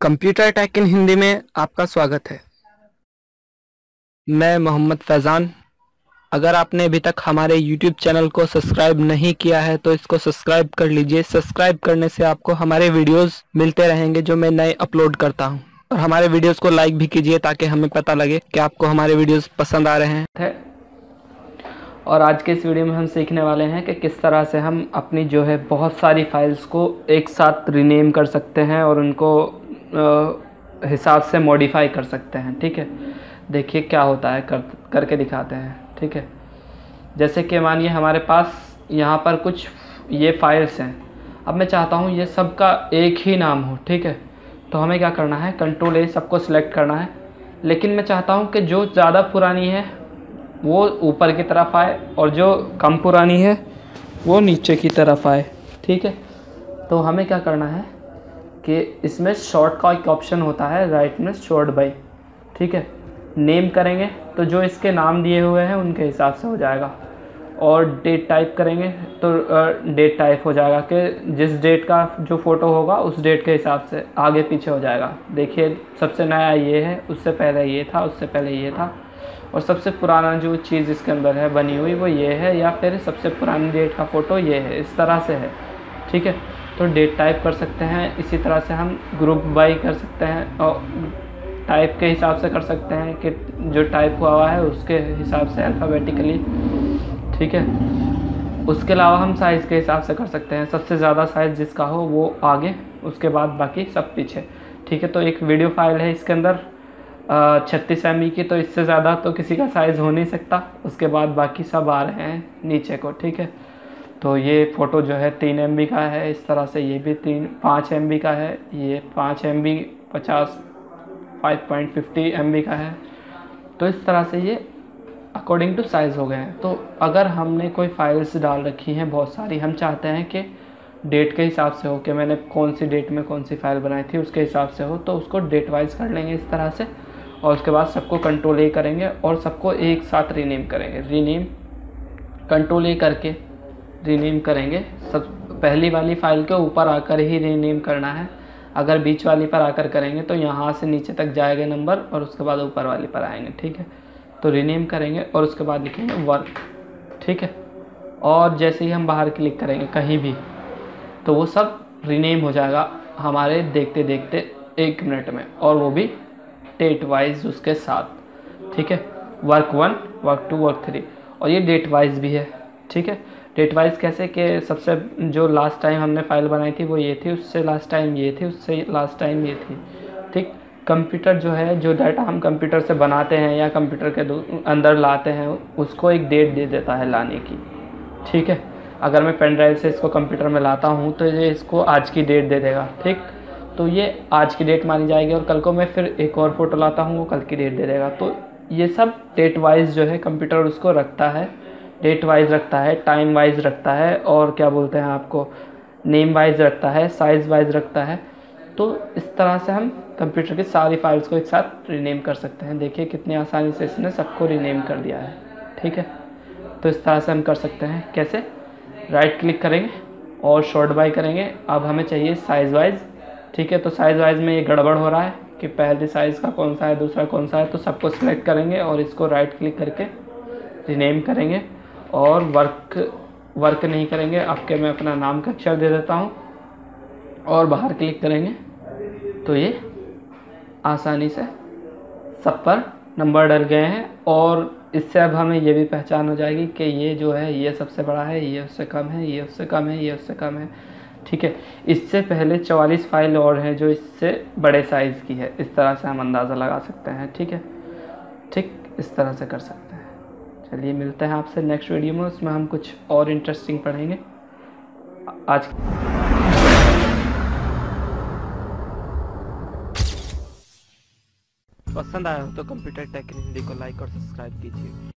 Computer take इन हिंदी में आपका स्वागत है। मैं मोहम्मद फैज़ान। अगर आपने अभी तक हमारे YouTube चैनल को सब्सक्राइब नहीं किया है तो इसको सब्सक्राइब कर लीजिए। सब्सक्राइब करने से आपको हमारे वीडियोस मिलते रहेंगे जो मैं नए अपलोड करता हूँ। और हमारे वीडियोस को लाइक भी कीजिए ताकि हमें पता लगे कि आपको हमारे वीडियोस पसंद आ रहे हैं। और आज के इस वीडियो में हम सीखने वाले हैं कि किस तरह से हम अपनी जो है बहुत सारी फाइल्स को एक साथ रीनेम कर सकते हैं और उनको हिसाब से मॉडिफाई कर सकते हैं, ठीक है? देखिए क्या होता है, कर, करके दिखाते हैं, ठीक है? जैसे कि मानिए हमारे पास यहाँ पर कुछ ये फाइल्स हैं। अब मैं चाहता हूँ ये सब का एक ही नाम हो, ठीक है? तो हमें क्या करना है? कंट्रोल ए सबको सिलेक्ट करना है। लेकिन मैं चाहता हूँ कि जो ज़्यादा पुरानी है, वो ऊपर की तरफ़ आए और जो कम पुरानी है, वो नीचे की तरफ़ आए, ठीक है? तो हमें क्या करना है? कि इसमें शॉर्ट का एक ऑप्शन होता है राइट में शॉर्ट बाई ठीक है? नेम करेंगे तो जो इसके नाम दिए हुए हैं उनके हिसाब से हो जाएगा। और डेट टाइप करेंगे तो डेट टाइप हो जाएगा कि जिस डेट का जो फ़ोटो होगा, उस डेट के हिसाब से आगे पीछे हो जाएगा। देखिए, सबसे नया ये है, उससे पहले ये था, उससे पहले ये था। और सबसे पुराना जो चीज़ इसके अंदर है बनी हुई, वो ये है, या फिर सबसे पुरानी डेट का फ़ोटो ये है, इस तरह से है। ठीक है? तो डेट टाइप कर सकते हैं। इसी तरह से हम ग्रुप बाई कर सकते हैं और टाइप के हिसाब से कर सकते हैं कि जो टाइप हुआ हुआ है उसके हिसाब से अल्फ़ाबेटिकली ठीक है? उसके अलावा हम साइज़ के हिसाब से कर सकते हैं। सबसे ज़्यादा साइज़ जिसका हो वो आगे, उसके बाद बाकी सब पीछे, ठीक है? तो एक वीडियो फ़ाइल है इसके अंदर छत्तीस एम की तो इससे ज़्यादा तो किसी का साइज़ हो नहीं सकता। उसके बाद बाकी सब आ रहे हैं नीचे को, ठीक है? तो ये फ़ोटो जो है तीन एमबी का है। इस तरह से ये भी तीन, पाँच एम का है। ये पाँच एम बी पचास फाइव पॉइंट फिफ्टी एमबी का है। तो इस तरह से ये अकॉर्डिंग टू साइज़ हो गए हैं। तो अगर हमने कोई फाइल्स डाल रखी हैं, बहुत सारी, हम चाहते हैं कि डेट के हिसाब से हो कि मैंने कौन सी डेट में कौन सी फ़ाइल बनाई थी, उसके हिसाब से हो तो उसको डेट वाइज कर लेंगे इस तरह से। और उसके बाद सबको कंट्रोल ए करेंगे और सबको एक साथ रीनेम करेंगे। रीनेम कंट्रोल ए करके रीनेम करेंगे। सब, पहली वाली फ़ाइल के ऊपर आकर ही रीनेम करना है। अगर बीच वाली पर आकर करेंगे तो यहाँ से नीचे तक जाएगा नंबर और उसके बाद ऊपर वाली पर आएँगे, ठीक है? तो रीनेम करेंगे और उसके बाद लिखेंगे वर्क ठीक है? और जैसे ही हम बाहर क्लिक करेंगे कहीं भी तो वो सब रीनेम हो जाएगा हमारे देखते देखते एक मिनट में और वो भी डेट वाइज उसके साथ, ठीक है? Work one work two work three और ये डेट वाइज भी है, ठीक है? डेट वाइज कैसे कि सबसे जो लास्ट टाइम हमने फ़ाइल बनाई थी वो ये थी, उससे लास्ट टाइम ये थी, उससे लास्ट टाइम ये थी। ठीक? कंप्यूटर जो है, जो डाटा हम कंप्यूटर से बनाते हैं या कंप्यूटर के अंदर लाते हैं, उसको एक डेट दे देता है लाने की। ठीक है? अगर मैं पेन ड्राइव से इसको कंप्यूटर में लाता हूँ तो ये इसको आज की डेट दे देगा। ठीक? तो ये आज की डेट मानी जाएगी और कल को मैं फिर एक और फ़ोटो लाता हूँ, वो कल की डेट दे देगा। तो ये सब डेट वाइज जो है कंप्यूटर उसको रखता है। डेट वाइज रखता है टाइम वाइज रखता है और क्या बोलते हैं आपको नेम वाइज रखता है साइज़ वाइज रखता है। तो इस तरह से हम कंप्यूटर की सारी फाइल्स को एक साथ रीनेम कर सकते हैं। देखिए कितनी आसानी से इसने सबको रीनेम कर दिया है, ठीक है? तो इस तरह से हम कर सकते हैं। कैसे? राइट क्लिक करेंगे और शॉर्ट बाई करेंगे। अब हमें चाहिए साइज़ वाइज ठीक है? तो साइज़ वाइज में ये गड़बड़ हो रहा है कि पहले साइज़ का कौन सा है, दूसरा कौन सा है तो सबको सिलेक्ट करेंगे और इसको राइट क्लिक करके रीनेम करेंगे। और वर्क वर्क नहीं करेंगे। आपके मैं अपना नाम का अक्षर दे देता हूँ और बाहर क्लिक करेंगे। तो ये आसानी से सब पर नंबर डल गए हैं और इससे अब हमें ये भी पहचान हो जाएगी कि ये जो है, ये सबसे बड़ा है, ये उससे कम है, ये उससे कम है, ये उससे कम है। ठीक है, इससे पहले चवालीस फ़ाइल और हैं जो इससे बड़े साइज़ की है। इस तरह से हम अंदाज़ा लगा सकते हैं। ठीक है, ठीक इस तरह से कर सकते हैं। चलिए मिलते हैं आपसे नेक्स्ट वीडियो में, उसमें हम कुछ और इंटरेस्टिंग पढ़ेंगे। आज पसंद आया हो तो कंप्यूटर टेक हिंदी को लाइक और सब्सक्राइब कीजिए।